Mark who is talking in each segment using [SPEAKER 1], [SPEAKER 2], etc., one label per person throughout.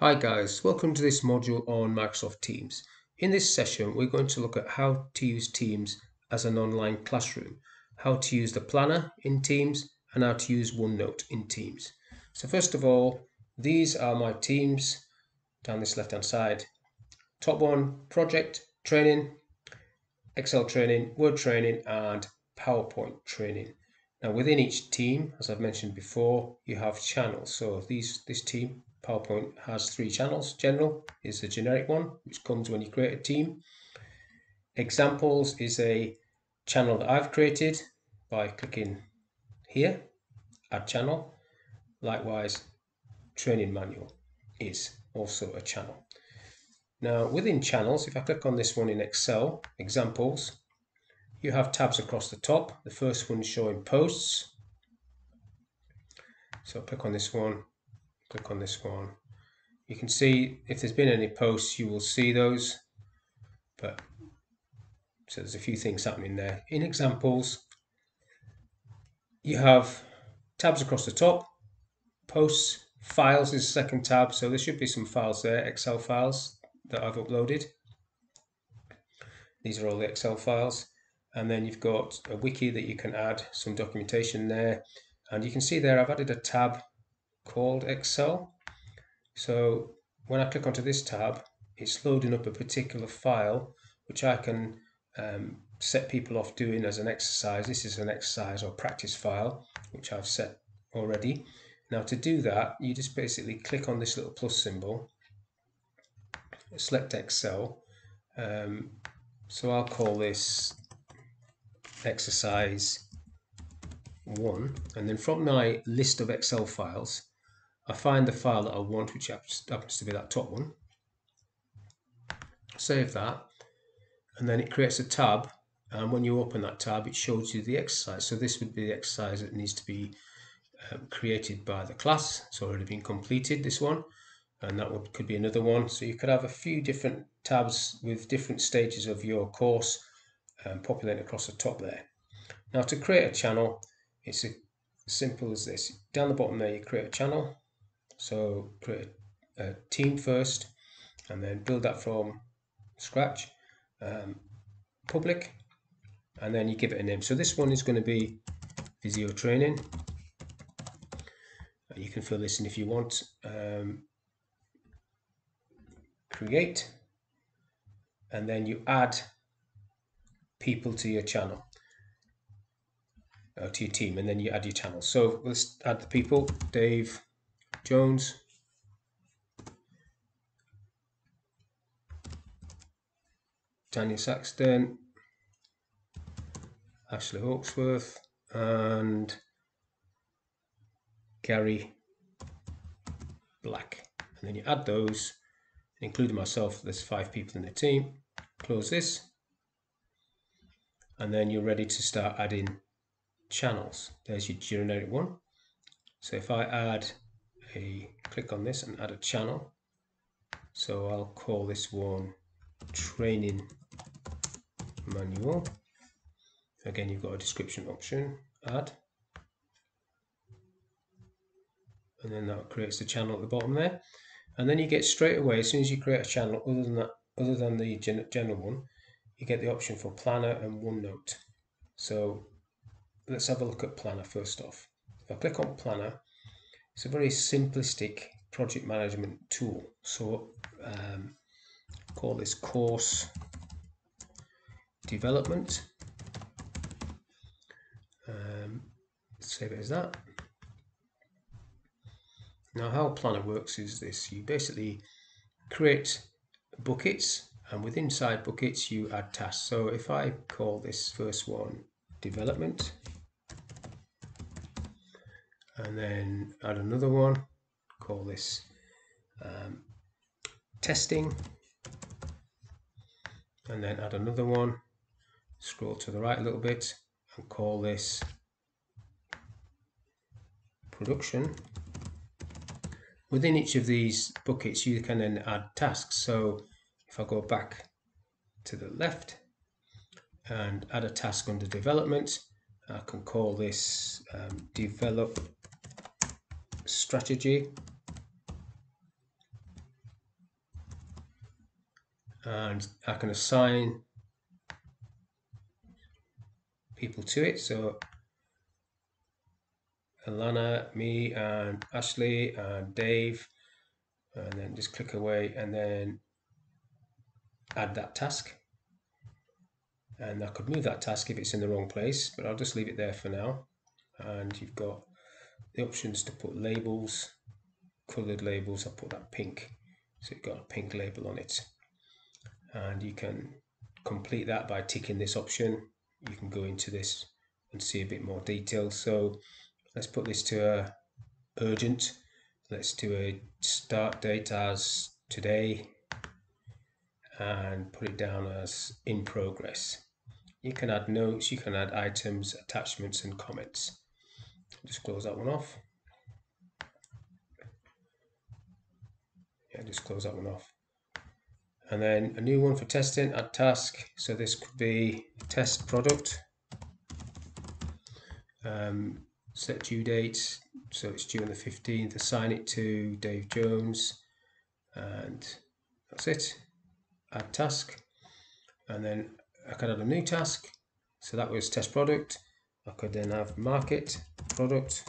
[SPEAKER 1] Hi guys, welcome to this module on Microsoft Teams. In this session we're going to look at how to use Teams as an online classroom, how to use the planner in Teams and how to use OneNote in Teams. So first of all, these are my Teams down this left hand side. Top one, project, training, Excel training, Word training and PowerPoint training. Now within each team, as I've mentioned before, you have channels. So these this team PowerPoint has three channels. General is the generic one, which comes when you create a team. Examples is a channel that I've created by clicking here, add channel. Likewise, training manual is also a channel. Now within channels, if I click on this one in Excel, examples, you have tabs across the top. The first one showing posts. So click on this one, click on this one. You can see if there's been any posts, you will see those. But so there's a few things happening there. In examples, you have tabs across the top, posts, files is the second tab. So there should be some files there, Excel files that I've uploaded. These are all the Excel files. And then you've got a wiki that you can add some documentation there. And you can see there I've added a tab called Excel. So when I click onto this tab, it's loading up a particular file which I can um, set people off doing as an exercise. This is an exercise or practice file which I've set already. Now to do that, you just basically click on this little plus symbol, select Excel. Um, so I'll call this exercise one, and then from my list of Excel files, I find the file that I want, which happens to be that top one. Save that, and then it creates a tab. And when you open that tab, it shows you the exercise. So this would be the exercise that needs to be um, created by the class. It's already been completed, this one. And that would, could be another one. So you could have a few different tabs with different stages of your course um, populating across the top there. Now to create a channel, it's as simple as this. Down the bottom there, you create a channel. So create a team first and then build that from scratch. Um, public and then you give it a name. So this one is going to be physio training. You can fill this in if you want. Um, create and then you add people to your channel uh, to your team and then you add your channel. So let's add the people, Dave Jones. Daniel Saxton, Ashley Hawksworth, and Gary Black. And then you add those, including myself, there's five people in the team. Close this. And then you're ready to start adding channels. There's your generic one. So if I add a click on this and add a channel. So I'll call this one training manual. Again, you've got a description option, add. And then that creates the channel at the bottom there. And then you get straight away, as soon as you create a channel, other than that, other than the general one, you get the option for Planner and OneNote. So let's have a look at Planner first off. If I click on Planner, it's a very simplistic project management tool. So um, call this course development. Um, save it as that. Now how Planner works is this. You basically create buckets and within inside buckets you add tasks. So if I call this first one development and then add another one. Call this um, testing. And then add another one. Scroll to the right a little bit and call this production. Within each of these buckets you can then add tasks. So if I go back to the left and add a task under development I can call this um, develop strategy and I can assign people to it. So Alana, me, and Ashley, and Dave, and then just click away and then add that task. And I could move that task if it's in the wrong place, but I'll just leave it there for now. And you've got the options to put labels, colored labels. I'll put that pink, so you've got a pink label on it. And you can complete that by ticking this option. You can go into this and see a bit more detail. So let's put this to a urgent let's do a start date as today and put it down as in progress you can add notes you can add items attachments and comments just close that one off. Yeah just close that one off. And then a new one for testing add task. So this could be test product. Um, set due date. So it's due on the 15th assign it to Dave Jones. And that's it. Add task. And then I can add a new task. So that was test product. I could then have market product.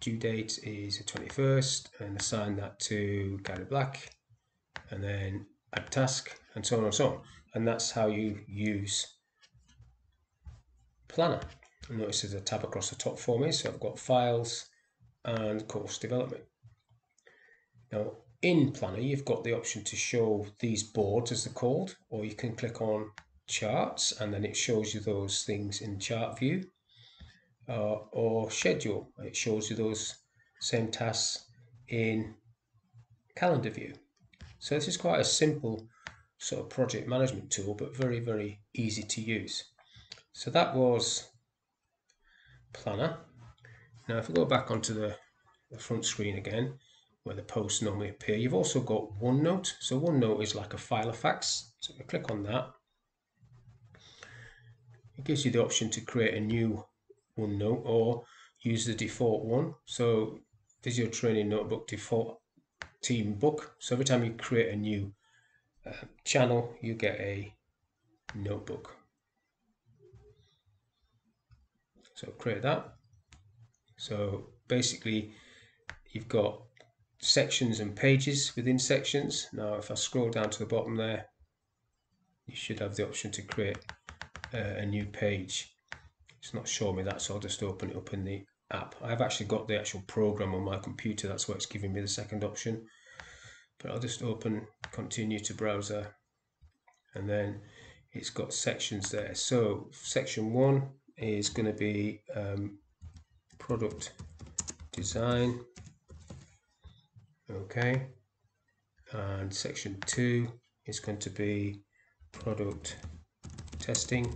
[SPEAKER 1] Due date is the 21st and assign that to Gary Black and then add task and so on and so on. And that's how you use planner. Notice there's a tab across the top for me so I've got files and course development. Now in planner you've got the option to show these boards as they're called or you can click on charts and then it shows you those things in chart view uh, or schedule it shows you those same tasks in calendar view so this is quite a simple sort of project management tool but very very easy to use so that was planner. Now if we go back onto the, the front screen again, where the posts normally appear, you've also got OneNote. So OneNote is like a Filofax. So if we click on that, it gives you the option to create a new OneNote or use the default one. So Physio Training Notebook default team book. So every time you create a new uh, channel, you get a notebook. So create that. So basically you've got sections and pages within sections. Now if I scroll down to the bottom there, you should have the option to create uh, a new page. It's not showing me that, so I'll just open it up in the app. I've actually got the actual program on my computer, that's why it's giving me the second option. But I'll just open continue to browser and then it's got sections there. So section one is going to be um, product design okay and section 2 is going to be product testing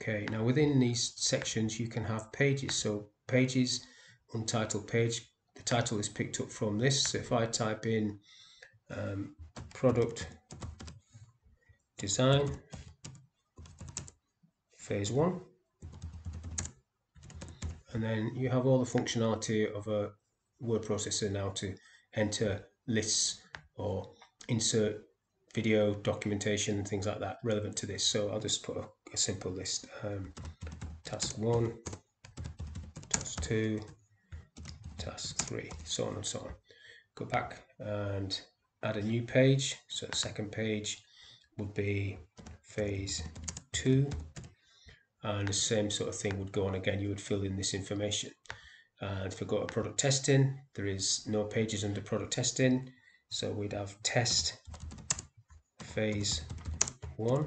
[SPEAKER 1] okay now within these sections you can have pages. So pages untitled page the title is picked up from this. So if I type in um, product design phase one and then you have all the functionality of a word processor now to enter lists or insert video documentation things like that relevant to this. So I'll just put a, a simple list. Um, task 1 task 2 task 3 so on and so on. Go back and add a new page. So the second page would be phase 2 and the same sort of thing would go on again. You would fill in this information. And if we go to product testing there is no pages under product testing. So we'd have test phase one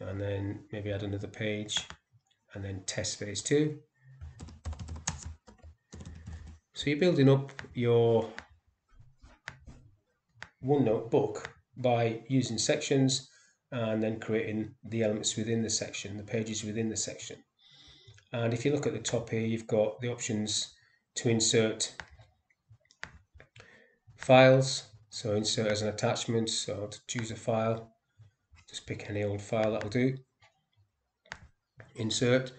[SPEAKER 1] and then maybe add another page and then test phase two so you're building up your OneNote book by using sections and then creating the elements within the section, the pages within the section. And if you look at the top here, you've got the options to insert files. So insert as an attachment, so to choose a file, just pick any old file, that'll do. Insert,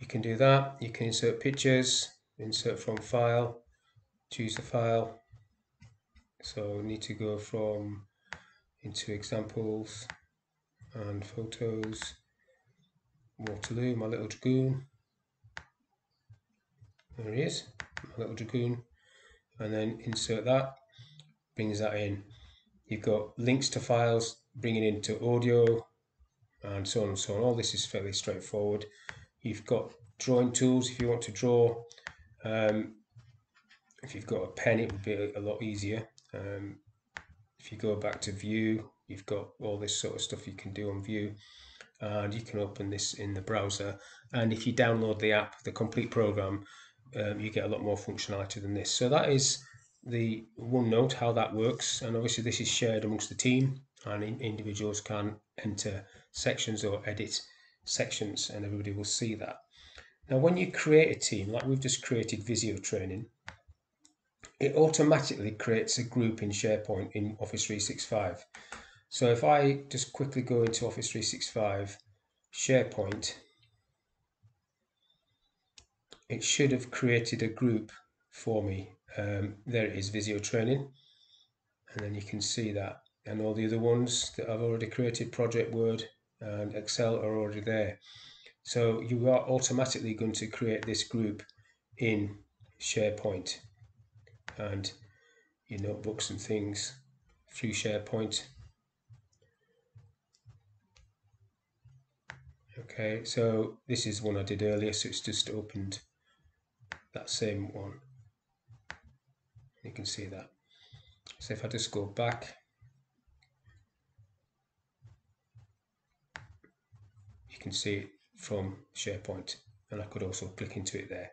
[SPEAKER 1] you can do that. You can insert pictures, insert from file, choose the file, So need to go from into examples and photos, Waterloo, my little dragoon. There he is, my little dragoon. And then insert that, brings that in. You've got links to files, bringing into audio, and so on and so on. All this is fairly straightforward. You've got drawing tools if you want to draw. Um, if you've got a pen, it would be a lot easier. Um, if you go back to view, you've got all this sort of stuff you can do on view and you can open this in the browser. And if you download the app, the complete program, um, you get a lot more functionality than this. So that is the OneNote, how that works. And obviously this is shared amongst the team and individuals can enter sections or edit sections and everybody will see that. Now, when you create a team, like we've just created Visio training, it automatically creates a group in SharePoint in Office 365. So if I just quickly go into Office 365, SharePoint, it should have created a group for me. Um, there it is, Visio training. And then you can see that. And all the other ones that I've already created, Project Word and Excel are already there. So you are automatically going to create this group in SharePoint and your notebooks and things through SharePoint. Okay, so this is one I did earlier, so it's just opened that same one. You can see that. So if I just go back, you can see from SharePoint, and I could also click into it there.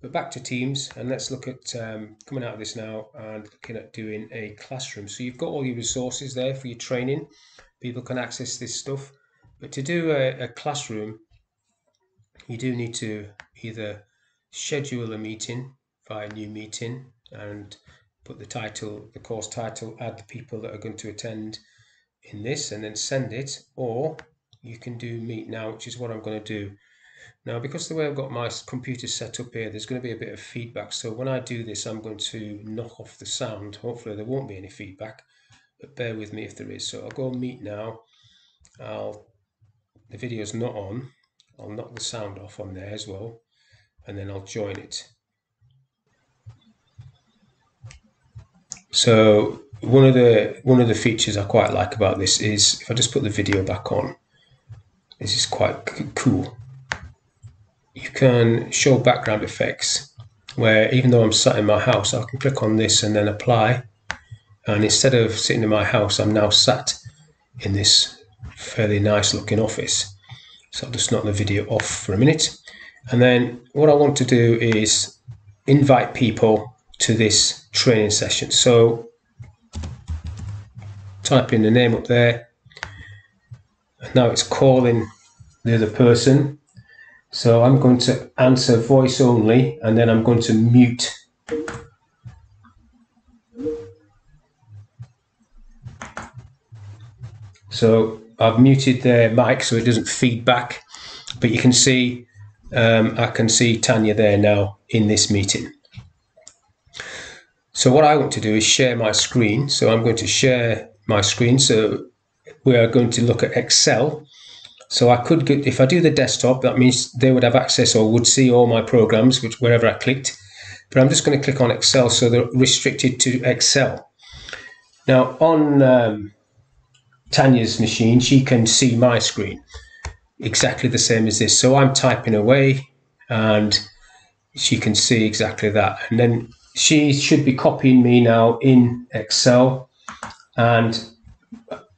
[SPEAKER 1] But back to Teams, and let's look at um, coming out of this now and looking at doing a classroom. So you've got all your resources there for your training. People can access this stuff. But to do a, a classroom, you do need to either schedule a meeting via new meeting and put the title, the course title, add the people that are going to attend in this and then send it, or you can do Meet Now, which is what I'm going to do. Now, because the way I've got my computer set up here, there's going to be a bit of feedback. So when I do this, I'm going to knock off the sound. Hopefully there won't be any feedback, but bear with me if there is. So I'll go meet now. I'll, the video's not on. I'll knock the sound off on there as well, and then I'll join it. So one of the one of the features I quite like about this is if I just put the video back on, this is quite cool you can show background effects where even though I'm sat in my house, I can click on this and then apply. And instead of sitting in my house, I'm now sat in this fairly nice looking office. So I'll just knock the video off for a minute. And then what I want to do is invite people to this training session. So type in the name up there. Now it's calling the other person so I'm going to answer voice only and then I'm going to mute. So I've muted the mic so it doesn't feed back, but you can see um, I can see Tanya there now in this meeting. So what I want to do is share my screen. So I'm going to share my screen. So we are going to look at Excel so I could get, if I do the desktop, that means they would have access or would see all my programs, which wherever I clicked. But I'm just going to click on Excel, so they're restricted to Excel. Now on um, Tanya's machine, she can see my screen exactly the same as this. So I'm typing away, and she can see exactly that. And then she should be copying me now in Excel, and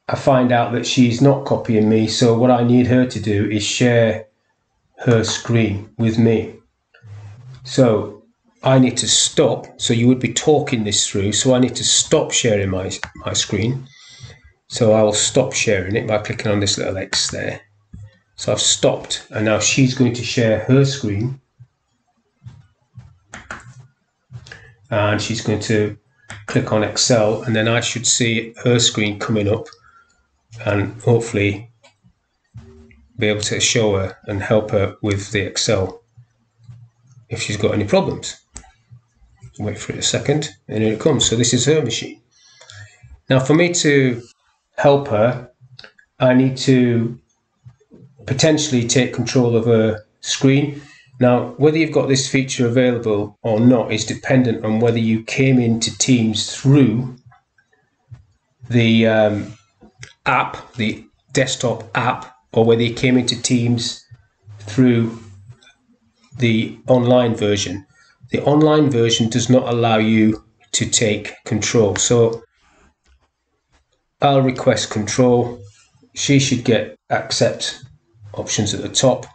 [SPEAKER 1] I find out that she's not copying me. So what I need her to do is share her screen with me. So I need to stop. So you would be talking this through. So I need to stop sharing my, my screen. So I will stop sharing it by clicking on this little X there. So I've stopped and now she's going to share her screen. And she's going to click on Excel and then I should see her screen coming up and hopefully be able to show her and help her with the Excel if she's got any problems. Wait for it a second and here it comes. So this is her machine. Now, for me to help her, I need to potentially take control of her screen. Now, whether you've got this feature available or not is dependent on whether you came into Teams through the um, app, the desktop app, or whether you came into Teams through the online version. The online version does not allow you to take control. So I'll request control. She should get accept options at the top.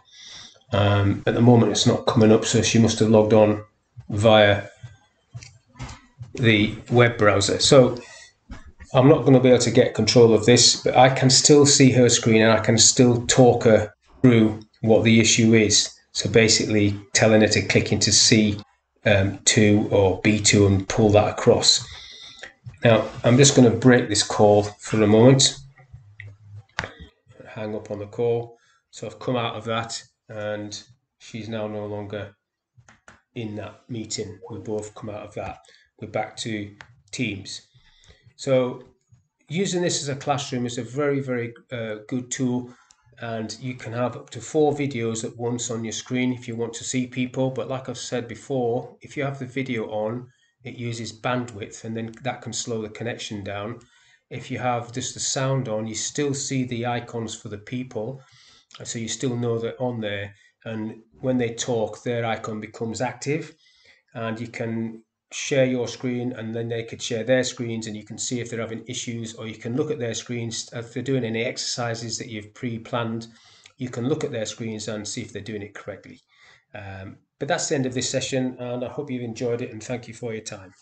[SPEAKER 1] Um, at the moment, it's not coming up, so she must have logged on via the web browser. So I'm not going to be able to get control of this, but I can still see her screen and I can still talk her through what the issue is. So basically, telling her to click into C2 um, or B2 and pull that across. Now, I'm just going to break this call for a moment. Hang up on the call. So I've come out of that and she's now no longer in that meeting. We both come out of that. We're back to Teams. So using this as a classroom is a very, very uh, good tool and you can have up to four videos at once on your screen if you want to see people. But like I've said before, if you have the video on, it uses bandwidth and then that can slow the connection down. If you have just the sound on, you still see the icons for the people. So you still know they're on there. And when they talk, their icon becomes active and you can share your screen and then they could share their screens and you can see if they're having issues or you can look at their screens if they're doing any exercises that you've pre-planned you can look at their screens and see if they're doing it correctly um, but that's the end of this session, and I hope you've enjoyed it, and thank you for your time.